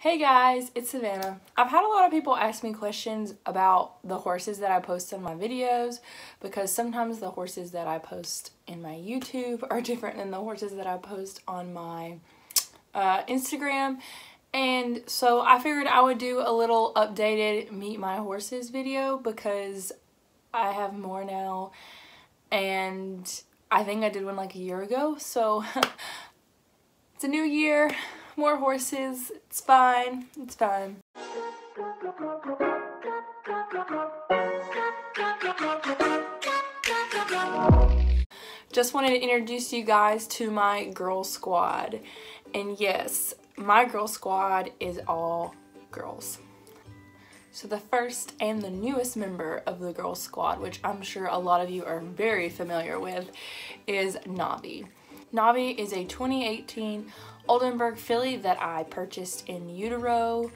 Hey guys, it's Savannah. I've had a lot of people ask me questions about the horses that I post in my videos because sometimes the horses that I post in my YouTube are different than the horses that I post on my uh, Instagram. And so I figured I would do a little updated meet my horses video because I have more now and I think I did one like a year ago. So it's a new year more horses. It's fine. It's fine. Just wanted to introduce you guys to my girl squad. And yes, my girl squad is all girls. So the first and the newest member of the girl squad, which I'm sure a lot of you are very familiar with, is Navi. Navi is a 2018 Oldenburg filly that I purchased in utero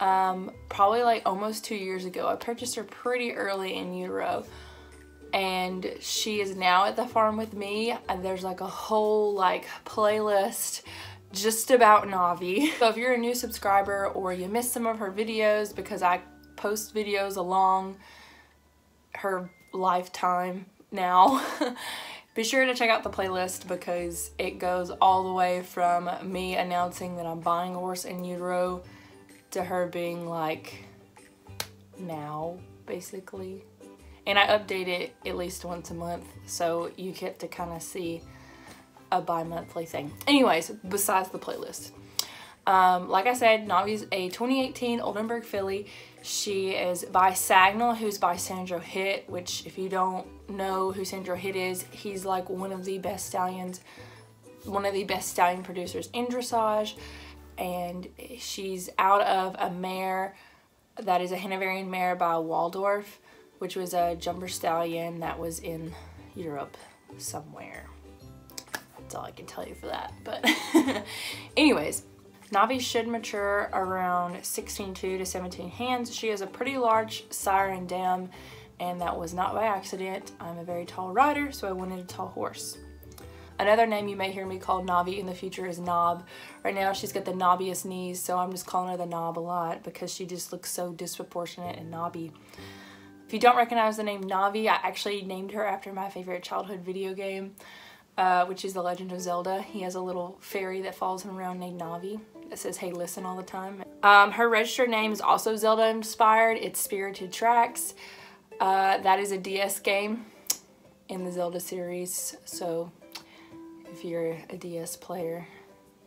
um, probably like almost two years ago. I purchased her pretty early in utero and she is now at the farm with me and there's like a whole like playlist just about Navi. So if you're a new subscriber or you missed some of her videos because I post videos along her lifetime now Be sure to check out the playlist because it goes all the way from me announcing that I'm buying a horse in utero to her being like now basically and I update it at least once a month so you get to kind of see a bi-monthly thing. Anyways, besides the playlist. Um, like I said, Navi's a 2018 Oldenburg filly. She is by Sagnal, who's by Sandro Hit, which if you don't know who Sandro Hit is, he's like one of the best stallions, one of the best stallion producers in dressage. And she's out of a mare that is a Hanoverian mare by Waldorf, which was a jumper stallion that was in Europe somewhere. That's all I can tell you for that. But anyways, Navi should mature around 16 to 17 hands. She is a pretty large sire and dam and that was not by accident. I'm a very tall rider, so I wanted a tall horse. Another name you may hear me call Navi in the future is Knob. Right now she's got the knobbiest knees, so I'm just calling her the Knob a lot because she just looks so disproportionate and knobby. If you don't recognize the name Navi, I actually named her after my favorite childhood video game, uh, which is The Legend of Zelda. He has a little fairy that follows him around named Navi that says hey listen all the time. Um, her registered name is also Zelda inspired. It's Spirited Tracks. Uh, that is a DS game in the Zelda series. So if you're a DS player,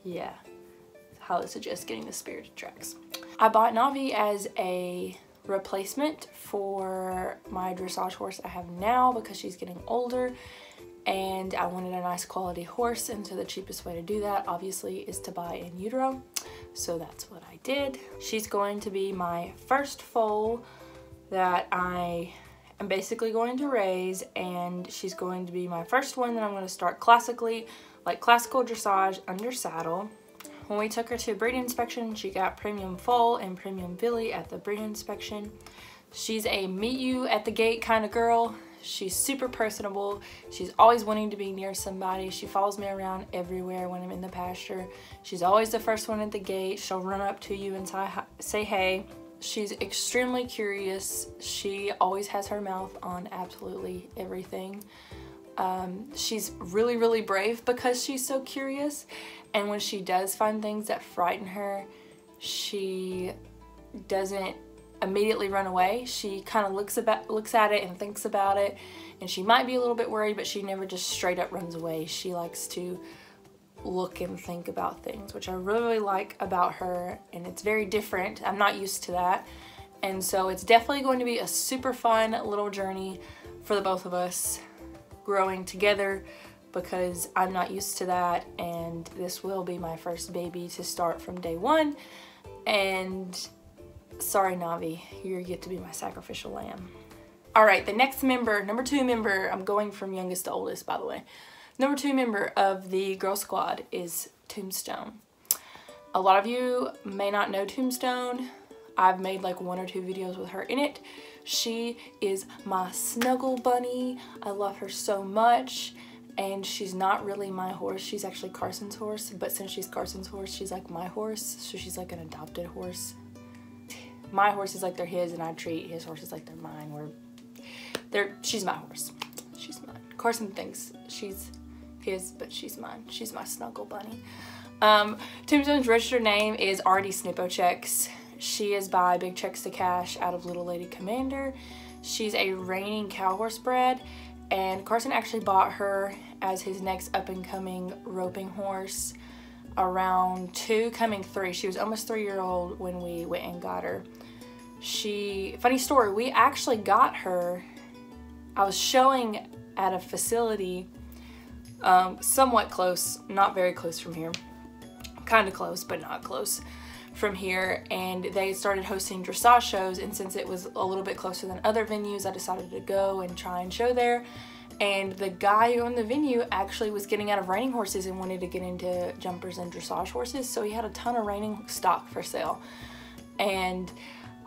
yeah, highly suggest getting the Spirited Tracks. I bought Navi as a replacement for my dressage horse I have now because she's getting older and I wanted a nice quality horse and so the cheapest way to do that obviously is to buy in utero so that's what I did. She's going to be my first foal that I am basically going to raise and she's going to be my first one that I'm going to start classically like classical dressage under saddle. When we took her to breeding inspection she got premium foal and premium filly at the breeding inspection. She's a meet you at the gate kind of girl She's super personable. She's always wanting to be near somebody. She follows me around everywhere when I'm in the pasture. She's always the first one at the gate. She'll run up to you and say hey. She's extremely curious. She always has her mouth on absolutely everything. Um, she's really, really brave because she's so curious. And when she does find things that frighten her, she doesn't immediately run away. She kind of looks about looks at it and thinks about it and she might be a little bit worried but she never just straight up runs away. She likes to look and think about things which I really, like about her and it's very different. I'm not used to that and so it's definitely going to be a super fun little journey for the both of us growing together because I'm not used to that and this will be my first baby to start from day one and Sorry, Navi, you get to be my sacrificial lamb. All right, the next member, number two member, I'm going from youngest to oldest, by the way. Number two member of the Girl Squad is Tombstone. A lot of you may not know Tombstone. I've made like one or two videos with her in it. She is my snuggle bunny. I love her so much and she's not really my horse. She's actually Carson's horse, but since she's Carson's horse, she's like my horse, so she's like an adopted horse. My horse is like they're his, and I treat his horses like they're mine. We're, they're, she's my horse. She's mine. Carson thinks she's his, but she's mine. She's my snuggle bunny. Um, Tombstone's registered name is Artie Snippochecks. She is by Big Chex to Cash out of Little Lady Commander. She's a reining cow horse bred, and Carson actually bought her as his next up and coming roping horse around two, coming three. She was almost three year old when we went and got her. She, funny story, we actually got her. I was showing at a facility um, somewhat close, not very close from here, kind of close, but not close from here and they started hosting dressage shows and since it was a little bit closer than other venues I decided to go and try and show there and the guy who owned the venue actually was getting out of reining horses and wanted to get into jumpers and dressage horses so he had a ton of reining stock for sale and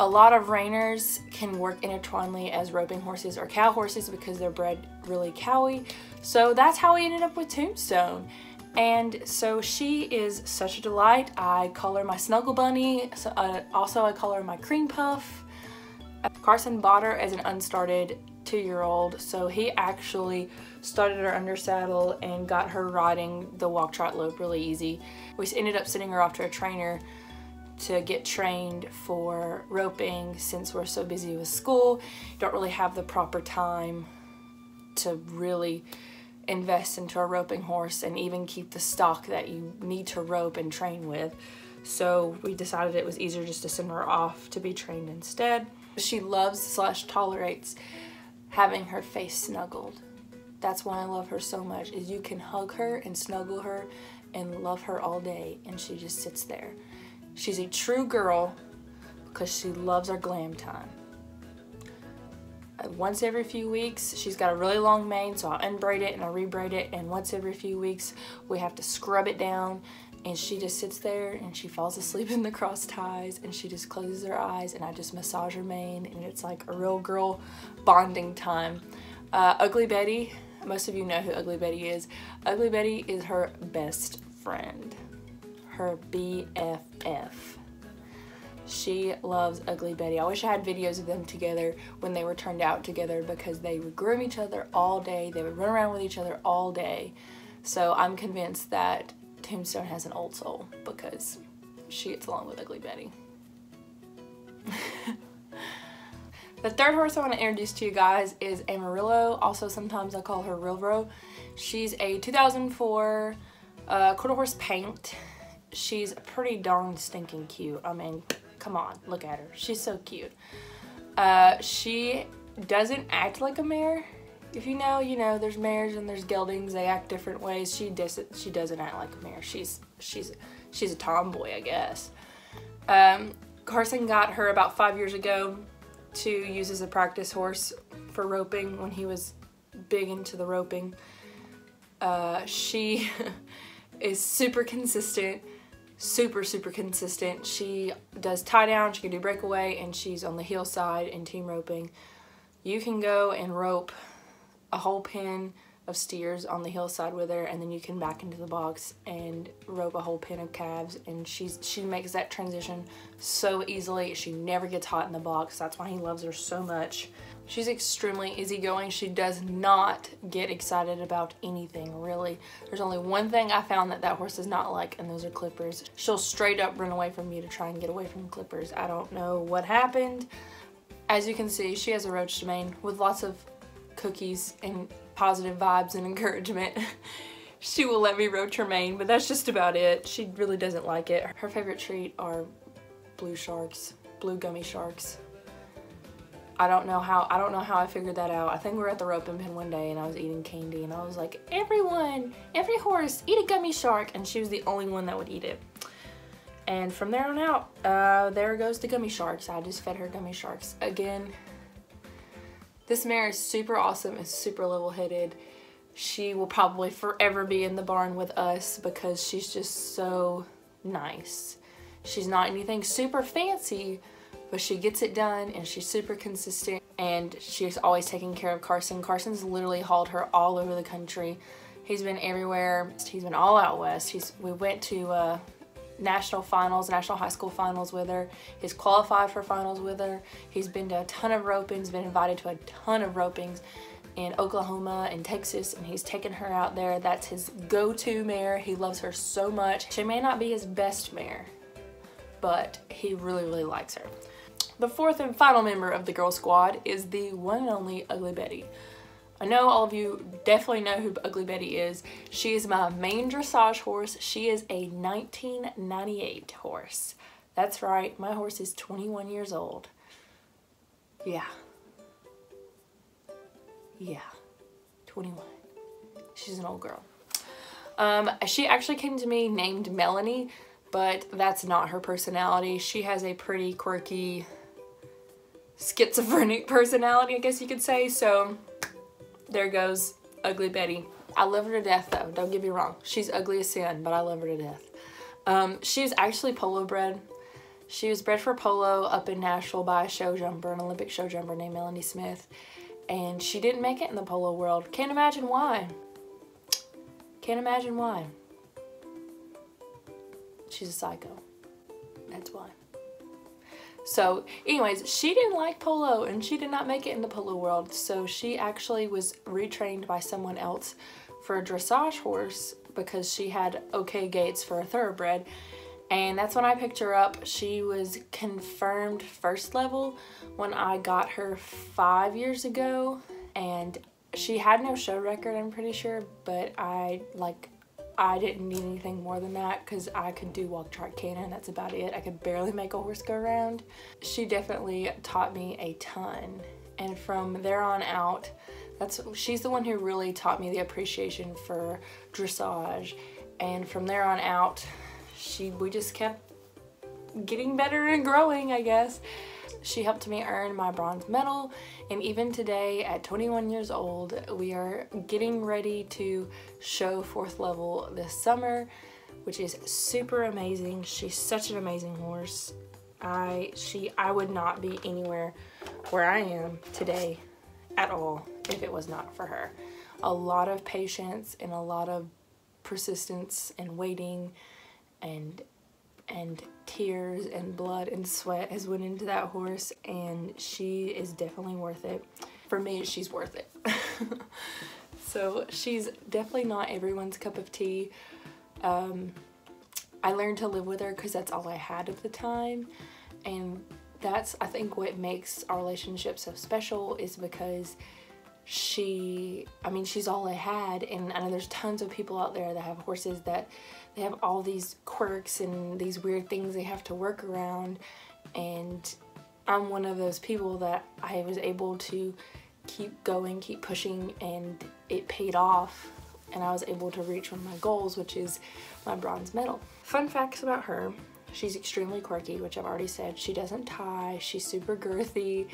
a lot of reiners can work intertwinedly as roping horses or cow horses because they're bred really cowy so that's how we ended up with Tombstone and so she is such a delight. I call her my Snuggle Bunny. So, uh, also, I call her my Cream Puff. Carson bought her as an unstarted two-year-old, so he actually started her under saddle and got her riding the walk trot lope really easy. We ended up sending her off to a trainer to get trained for roping since we're so busy with school. Don't really have the proper time to really invest into a roping horse and even keep the stock that you need to rope and train with. So we decided it was easier just to send her off to be trained instead. She loves slash tolerates having her face snuggled. That's why I love her so much is you can hug her and snuggle her and love her all day and she just sits there. She's a true girl because she loves our glam time once every few weeks. She's got a really long mane, so I'll unbraid it and I'll rebraid it. And once every few weeks, we have to scrub it down. And she just sits there and she falls asleep in the cross ties and she just closes her eyes and I just massage her mane and it's like a real girl bonding time. Uh, Ugly Betty, most of you know who Ugly Betty is. Ugly Betty is her best friend, her BFF. She loves Ugly Betty. I wish I had videos of them together when they were turned out together because they would groom each other all day. They would run around with each other all day. So I'm convinced that Tombstone has an old soul because she gets along with Ugly Betty. the third horse I want to introduce to you guys is Amarillo. Also, sometimes I call her Rilro. She's a 2004 uh, quarter horse paint. She's pretty darn stinking cute. I mean, Come on, look at her. She's so cute. Uh, she doesn't act like a mare. If you know, you know, there's mares and there's geldings. They act different ways. She does she doesn't act like a mare. She's she's she's a tomboy, I guess. Um, Carson got her about five years ago to use as a practice horse for roping when he was big into the roping. Uh, she is super consistent super, super consistent. She does tie down, she can do breakaway, and she's on the heel side in team roping. You can go and rope a whole pen of steers on the heel side with her and then you can back into the box and rope a whole pen of calves and she's she makes that transition so easily. She never gets hot in the box. That's why he loves her so much. She's extremely easygoing. She does not get excited about anything really. There's only one thing I found that that horse does not like and those are clippers. She'll straight up run away from you to try and get away from clippers. I don't know what happened. As you can see she has a roached mane with lots of cookies and positive vibes and encouragement. she will let me roach her mane, but that's just about it. She really doesn't like it. Her favorite treat are blue sharks, blue gummy sharks. I don't know how I don't know how I figured that out. I think we were at the roping pin one day and I was eating candy and I was like, everyone, every horse, eat a gummy shark. And she was the only one that would eat it. And from there on out, uh, there goes the gummy sharks. I just fed her gummy sharks. Again, this mare is super awesome and super level-headed. She will probably forever be in the barn with us because she's just so nice. She's not anything super fancy, but she gets it done and she's super consistent and she's always taking care of Carson. Carson's literally hauled her all over the country He's been everywhere. He's been all out west. He's we went to uh, national finals, national high school finals with her. He's qualified for finals with her. He's been to a ton of ropings, been invited to a ton of ropings in Oklahoma and Texas and he's taken her out there. That's his go-to mare. He loves her so much. She may not be his best mare, but he really, really likes her. The fourth and final member of the girl squad is the one and only Ugly Betty. I know all of you definitely know who Ugly Betty is. She is my main dressage horse. She is a 1998 horse. That's right, my horse is 21 years old. Yeah. Yeah, 21. She's an old girl. Um, she actually came to me named Melanie, but that's not her personality. She has a pretty quirky, schizophrenic personality, I guess you could say. So there goes Ugly Betty. I love her to death though, don't get me wrong. She's ugly as sin, but I love her to death. Um, she's actually polo bred. She was bred for polo up in Nashville by a show jumper, an Olympic show jumper named Melanie Smith. And she didn't make it in the polo world. Can't imagine why. Can't imagine why. She's a psycho. That's why. So anyways, she didn't like polo and she did not make it in the polo world. So she actually was retrained by someone else for a dressage horse because she had okay gaits for a thoroughbred. And that's when I picked her up. She was confirmed first level when I got her five years ago. And she had no show record, I'm pretty sure, but I like I didn't need anything more than that because I could do walk trot canter and that's about it. I could barely make a horse go around. She definitely taught me a ton and from there on out that's she's the one who really taught me the appreciation for dressage and from there on out she we just kept getting better and growing I guess. She helped me earn my bronze medal and even today at 21 years old we are getting ready to show fourth level this summer which is super amazing. She's such an amazing horse. I she I would not be anywhere where I am today at all if it was not for her. A lot of patience and a lot of persistence and waiting and and tears and blood and sweat has went into that horse and she is definitely worth it. For me, she's worth it. so she's definitely not everyone's cup of tea. Um, I learned to live with her because that's all I had at the time and that's I think what makes our relationship so special is because she I mean she's all I had. And I know there's tons of people out there that have horses that they have all these quirks and these weird things they have to work around. And I'm one of those people that I was able to keep going keep pushing and it paid off. And I was able to reach one of my goals which is my bronze medal. Fun facts about her. She's extremely quirky which I've already said. She doesn't tie. She's super girthy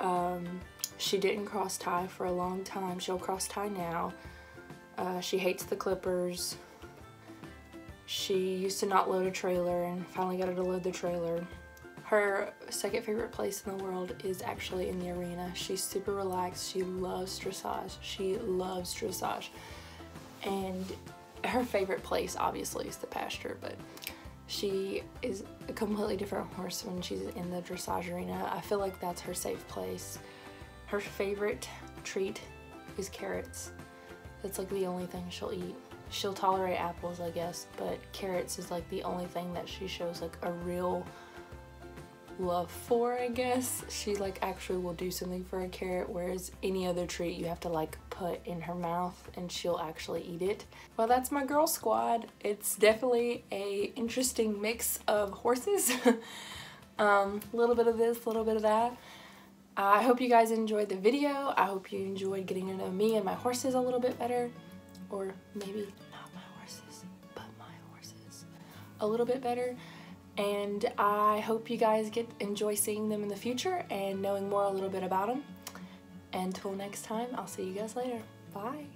um, she didn't cross tie for a long time. She'll cross tie now. Uh, she hates the clippers. She used to not load a trailer and finally got her to load the trailer. Her second favorite place in the world is actually in the arena. She's super relaxed. She loves dressage. She loves dressage. And her favorite place obviously is the pasture, but she is a completely different horse when she's in the dressage arena. I feel like that's her safe place. Her favorite treat is carrots. That's like the only thing she'll eat. She'll tolerate apples, I guess, but carrots is like the only thing that she shows like a real love for, I guess. She like actually will do something for a carrot, whereas any other treat you have to like put in her mouth and she'll actually eat it. Well, that's my girl squad. It's definitely a interesting mix of horses. A um, little bit of this, a little bit of that. I hope you guys enjoyed the video. I hope you enjoyed getting to know me and my horses a little bit better. Or maybe not my horses, but my horses a little bit better. And I hope you guys get enjoy seeing them in the future and knowing more a little bit about them. Until next time, I'll see you guys later. Bye.